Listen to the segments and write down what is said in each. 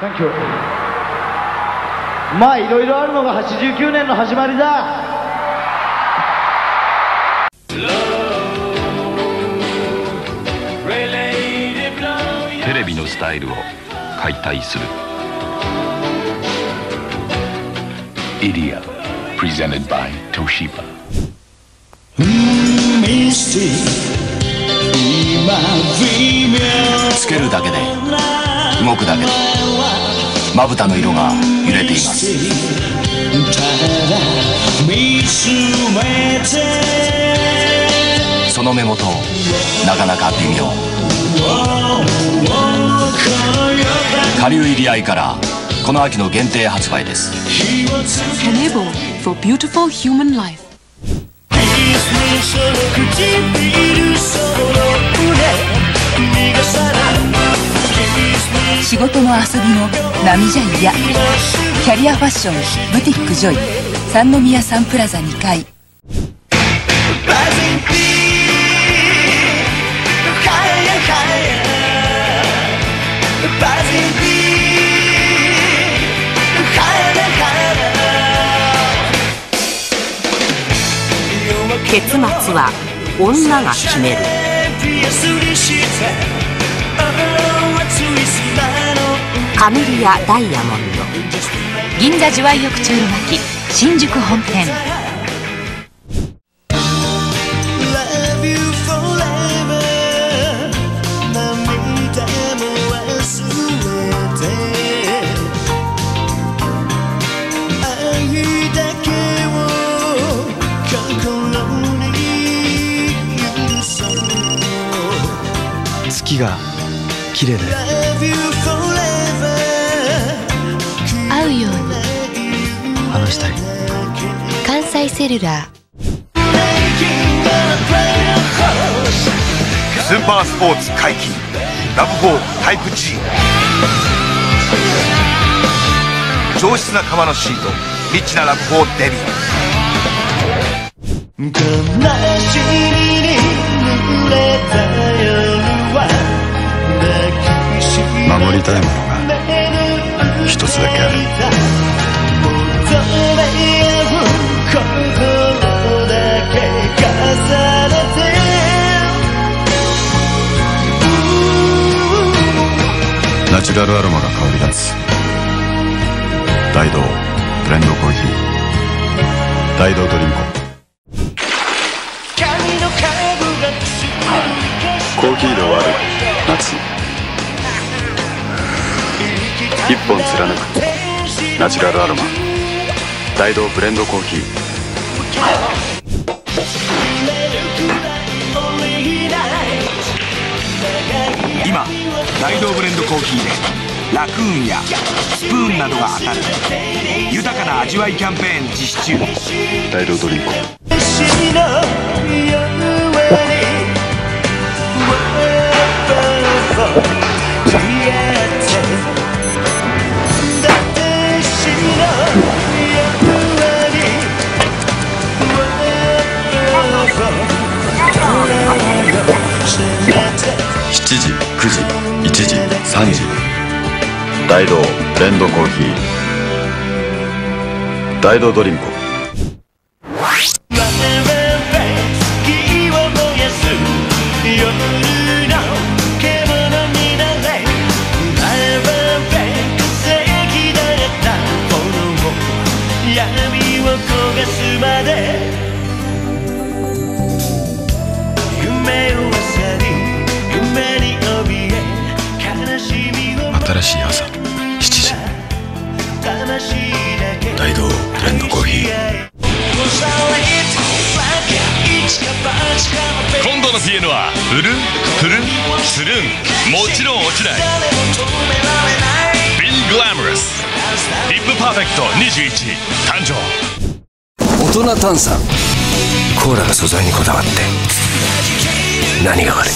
Thank you. まあいろいろあるのが89年の始まりだ。テレビのスタイルを解体する。イディア presented by Toshiba. つけるだけで動くだけ。でまぶたの色が揺れています。その目元なかなか微妙。下流入り合いからこの秋の限定発売です。Enable for beautiful human life. 仕事の遊びも波じゃ嫌。キャリアファッションブティックジョイ。三宮サンプラザ2階。結末は女が決める。カミリア・ダイヤモンド。銀座ジュワイ浴中巻新宿本店。月が綺麗だよ会うように。話したい。関西セルラー。スーパースポーツ解禁。ラブ4タイプ G 上質な革のシート。リッチなラブ4デビュー。悲しみチュラルアロマが香り立つ。大道ブレンドコーヒー。大道ドリンク。コーヒーで終わる夏。一本貫く。ナチュラルアロマ。大道ブレンドコーヒー今大道ブレンドコーヒーでラクーンやスプーンなどが当たる豊かな味わいキャンペーン実施中。大道ドリンク7時9時1時3時。大道レンドコーヒー。大道ドリンクのピエノは売る振るするんもちろん落ちないビングラムラスリップパーフェクト21誕生大人炭酸コーラが素材にこだわって何が悪い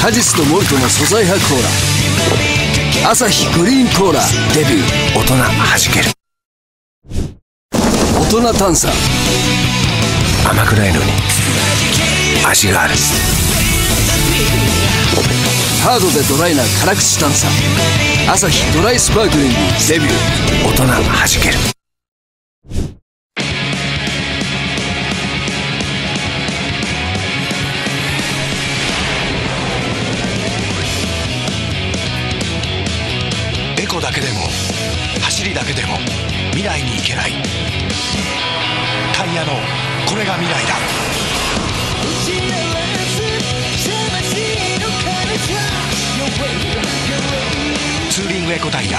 果実とモルトの素材派コーラアサヒグリーンコーラデビュー大人はじける大人炭酸甘くないのに味がある。ハードでドライな辛口炭酸。アサヒドライスパークリングデビュー。大人がはじける。エコだけでも走りだけでも未来に行けない。タイヤのこれが未来だ。ツーリングエコタイヤ。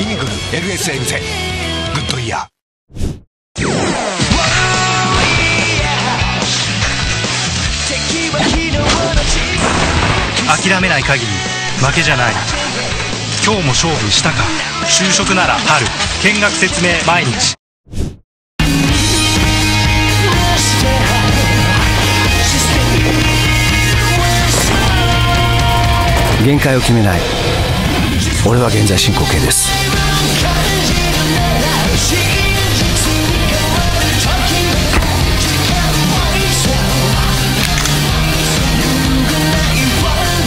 イーグル LSM ゼ。グッドイヤー。諦めない限り負けじゃない。今日も勝負したか。就職なら春。見学説明毎日。限界を決めない。俺は現在進行形です。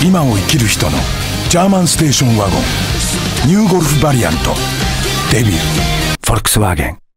今を生きる人のジャーマンステーションワゴン。ニューゴルフバリアント。デビュー。フォルクスワーゲン